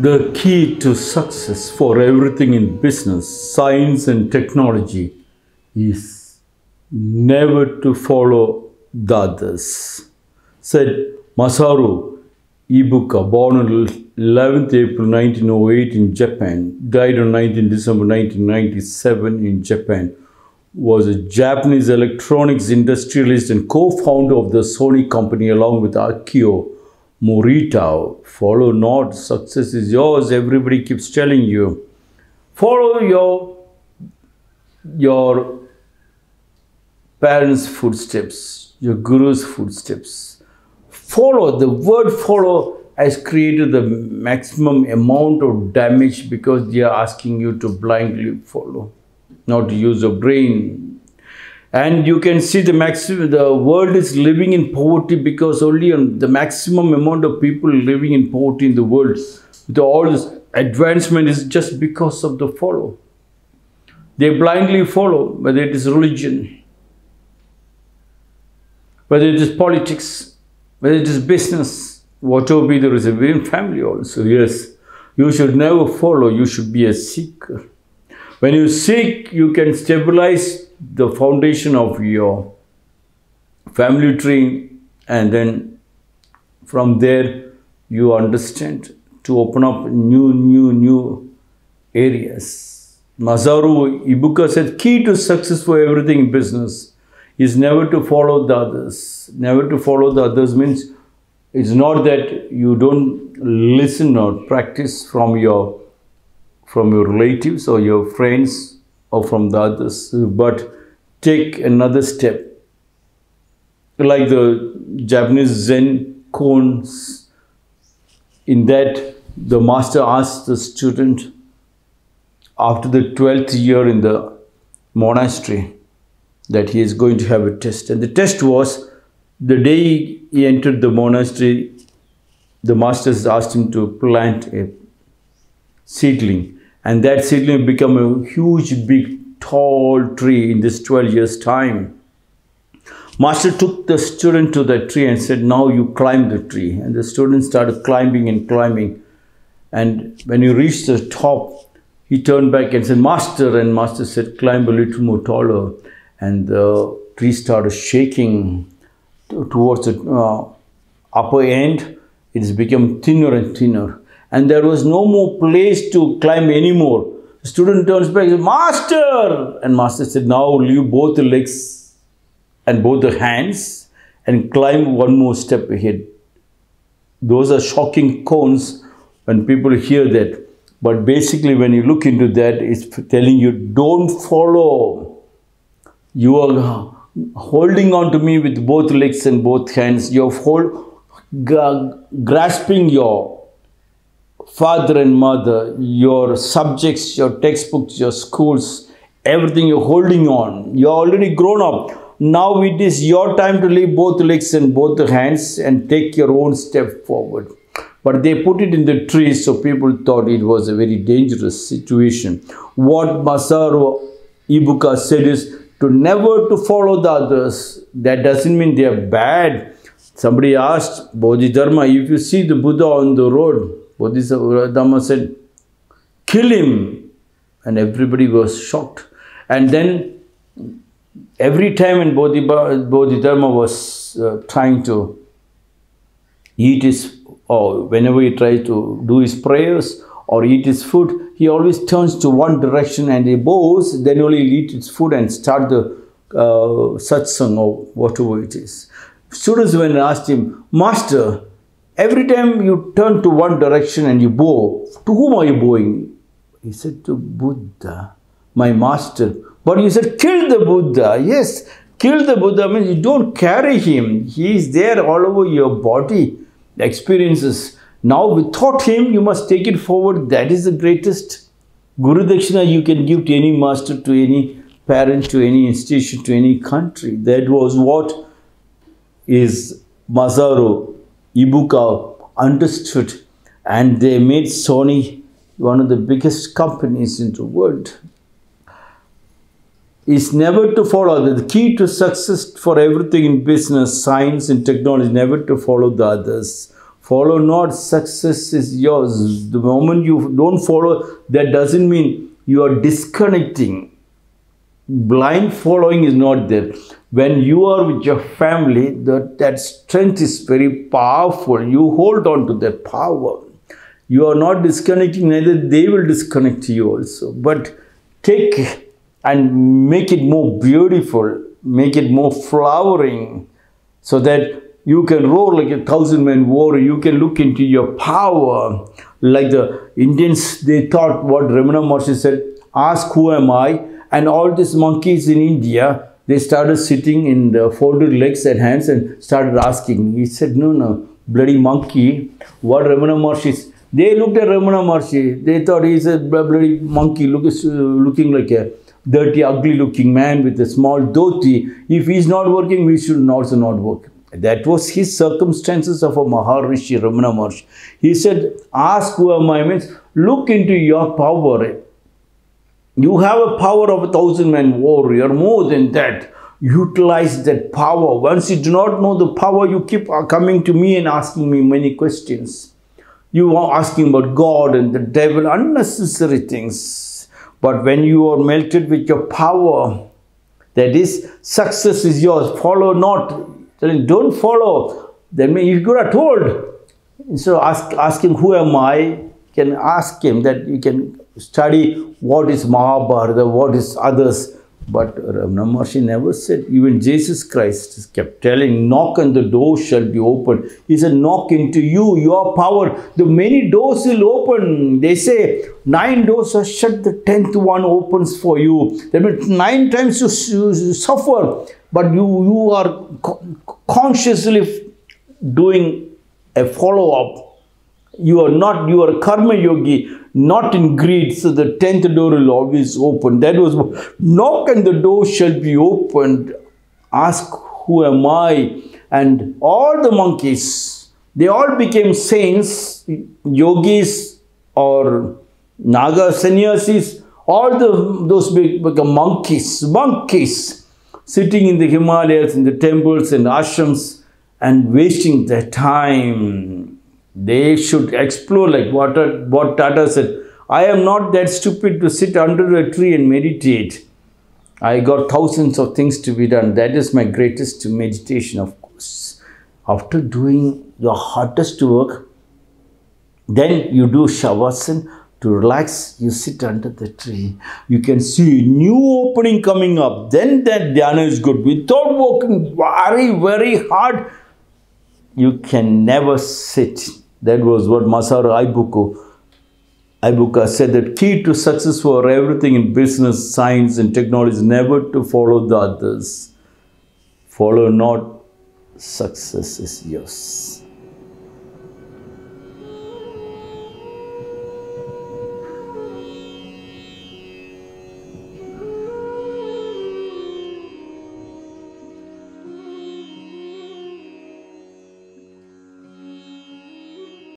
The key to success for everything in business, science, and technology is never to follow the others, said Masaru Ibuka, born on 11th April 1908 in Japan, died on 19 December 1997 in Japan, was a Japanese electronics industrialist and co-founder of the Sony company along with Akio Morita. Follow not, success is yours. Everybody keeps telling you. Follow your your parents' footsteps, your guru's footsteps. Follow. The word follow has created the maximum amount of damage because they are asking you to blindly follow, not use your brain. And you can see the maximum, the world is living in poverty because only on the maximum amount of people living in poverty in the world with all this advancement is just because of the follow. They blindly follow, whether it is religion, whether it is politics, whether it is business, whatever be a very family also. Yes, you should never follow, you should be a seeker. When you seek, you can stabilize the foundation of your family tree and then from there you understand to open up new, new, new areas. Masaru Ibuka said, key to success for everything in business is never to follow the others. Never to follow the others means it's not that you don't listen or practice from your from your relatives or your friends or from the others, but take another step. Like the Japanese Zen koans, in that the master asked the student after the 12th year in the monastery that he is going to have a test. And the test was the day he entered the monastery, the masters asked him to plant a seedling. And that seedling became a huge, big, tall tree in this 12 years' time. Master took the student to the tree and said, Now you climb the tree. And the student started climbing and climbing. And when he reached the top, he turned back and said, Master. And Master said, Climb a little more taller. And the tree started shaking towards the uh, upper end. It has become thinner and thinner. And there was no more place to climb anymore. The student turns back says, Master! And Master said, Now leave both the legs and both the hands and climb one more step ahead. Those are shocking koans when people hear that. But basically, when you look into that, it's telling you don't follow. You are holding on to me with both legs and both hands. You're hold, grasping your father and mother, your subjects, your textbooks, your schools, everything you're holding on. You're already grown up. Now it is your time to leave both legs and both hands and take your own step forward. But they put it in the trees, so people thought it was a very dangerous situation. What Masaru Ibuka said is to never to follow the others. That doesn't mean they are bad. Somebody asked Bodhidharma, if you see the Buddha on the road, Bodhidharma said, kill him. And everybody was shocked. And then every time when Bodhidharma was uh, trying to eat his, or whenever he tried to do his prayers or eat his food, he always turns to one direction and he bows, then only he'll eat his food and start the uh, satsang or whatever it is. Students when asked him, Master, every time you turn to one direction and you bow, to whom are you bowing? He said, to Buddha, my master. But you said, kill the Buddha. Yes, kill the Buddha means you don't carry him. He is there all over your body, experiences. Now without him, you must take it forward. That is the greatest Guru Dakshina you can give to any master, to any parent, to any institution, to any country. That was what is Masaru Ibuka understood and they made Sony one of the biggest companies in the world. Is never to follow the key to success for everything in business, science, and technology. Never to follow the others. Follow not, success is yours. The moment you don't follow, that doesn't mean you are disconnecting. Blind following is not there. When you are with your family, that, that strength is very powerful. You hold on to that power. You are not disconnecting, neither they will disconnect you also. But take and make it more beautiful, make it more flowering, so that you can roar like a thousand men warrior. You can look into your power. Like the Indians, they thought what Ramana Maharshi said, ask who am I? And all these monkeys in India, they started sitting in the folded legs and hands and started asking. He said, no, no, bloody monkey, what Ramana Maharshi They looked at Ramana Maharshi. They thought he's a bloody monkey look, uh, looking like a dirty, ugly looking man with a small dhoti. If he's not working, we should also not work. That was his circumstances of a Maharishi, Ramana Maharshi. He said, ask who am I means, look into your power. You have a power of a thousand man warrior, more than that. Utilize that power. Once you do not know the power, you keep uh, coming to me and asking me many questions. You are asking about God and the devil, unnecessary things. But when you are melted with your power, that is, success is yours. Follow not don't follow. Then if you are told, so ask, ask him, who am I? can ask him that you can study what is Mahabharata, what is others. But Ramana Maharshi never said, even Jesus Christ kept telling, knock and the door shall be opened. He said, knock into you, your power. The many doors will open. They say, nine doors are shut, the tenth one opens for you. That means nine times you, suffer but you, you are consciously doing a follow-up. You are not, you are karma yogi, not in greed, so the tenth door will always open. That was, knock and the door shall be opened. Ask, who am I? And all the monkeys, they all became saints, yogis or naga sannyasis, all the, those become monkeys, monkeys sitting in the Himalayas, in the temples and ashrams and wasting their time. They should explore like what, what Tata said. I am not that stupid to sit under a tree and meditate. I got thousands of things to be done. That is my greatest meditation, of course. After doing your hardest work, then you do shavasana to relax, you sit under the tree. You can see new opening coming up. Then that dhyana is good. Without working very, very hard, you can never sit. That was what Masaru Ibuku, Ibuka said that key to success for everything in business, science and technology is never to follow the others. Follow not, success is yours.